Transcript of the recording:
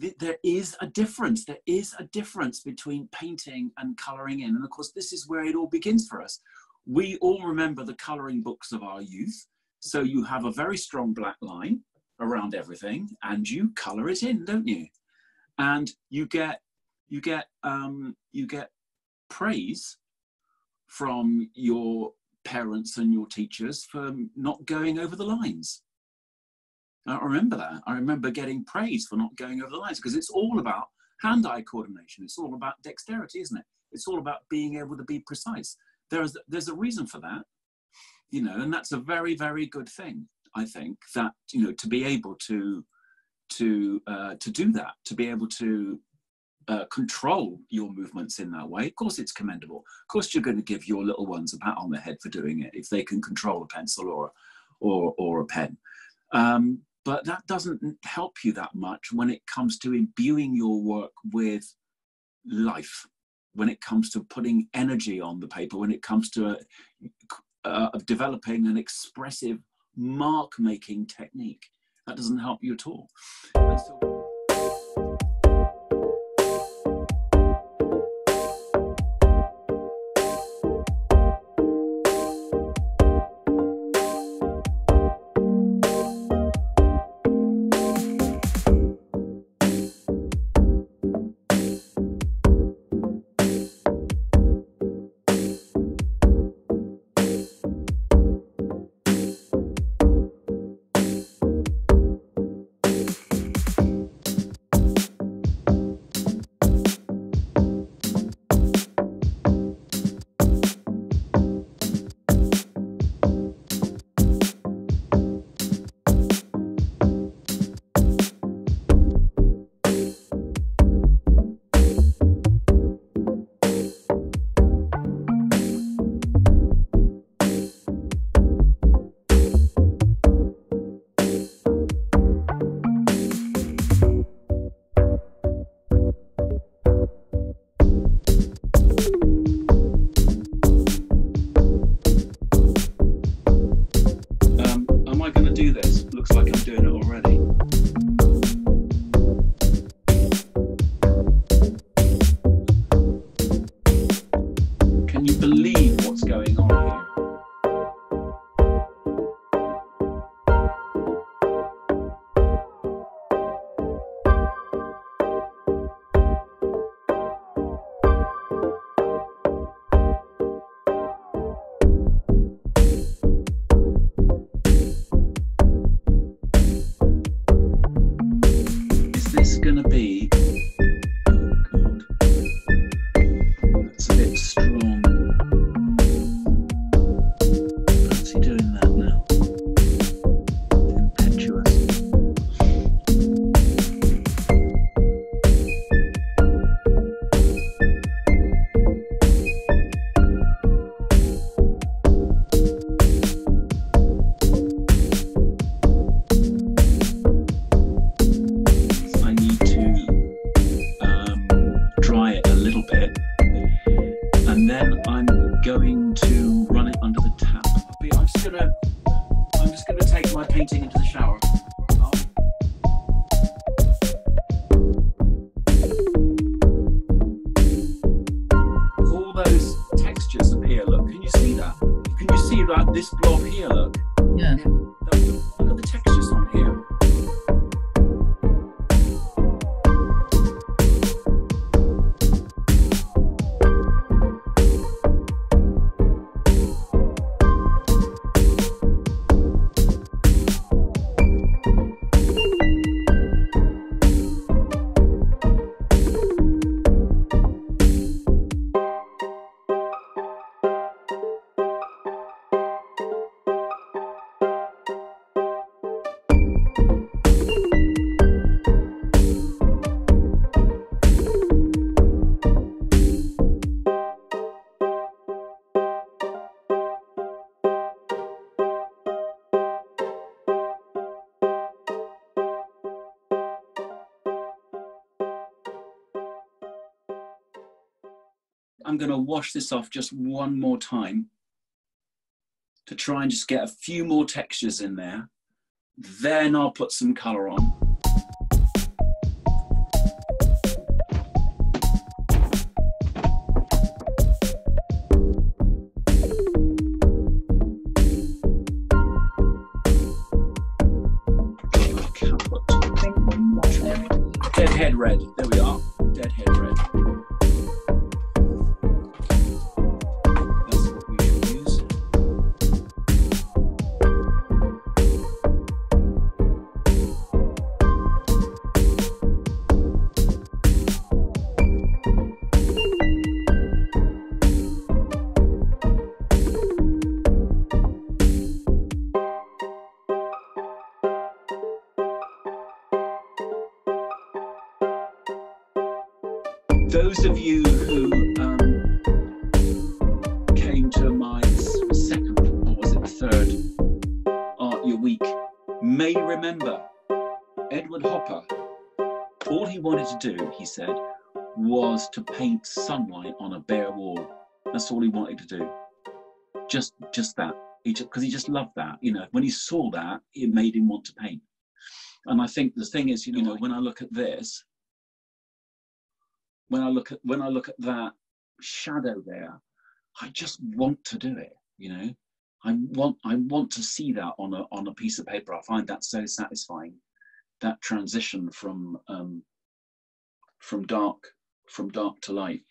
th- there is a difference. There is a difference between painting and colouring in. And of course, this is where it all begins for us. We all remember the colouring books of our youth. So you have a very strong black line around everything and you colour it in, don't you? And you get, you get, um, you get praise from your parents and your teachers for not going over the lines. I remember that. I remember getting praise for not going over the lines because it's all about hand eye coordination. It's all about dexterity, isn't it? It's all about being able to be precise. There's, there's a reason for that, you know, and that's a very, very good thing, I think, that, you know, to be able to, to, uh, to do that, to be able to uh, control your movements in that way. Of course, it's commendable. Of course, you're going to give your little ones a pat on the head for doing it if they can control a pencil or, or, or a pen. Um, but that doesn't help you that much when it comes to imbuing your work with life when it comes to putting energy on the paper when it comes to uh, developing an expressive mark making technique. That doesn't help you at all I'm retreating into the shower. All those textures appear. Look, can you see that? Can you see that? This blob here, look. Yeah. Look at the textures. I'm going to wash this off just one more time to try and just get a few more textures in there. Then I'll put some color on. Deadhead red, there we are. Those of you who um, came to my second, or was it third, Art Your Week, may remember Edward Hopper. All he wanted to do, he said, was to paint sunlight on a bare wall. That's all he wanted to do. Just, just that. He because he just loved that. You know, when he saw that, it made him want to paint. And I think the thing is, you know, when I look at this, when I look at when I look at that shadow there, I just want to do it. You know, I want I want to see that on a on a piece of paper. I find that so satisfying. That transition from um, from dark from dark to light.